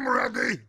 I'm ready.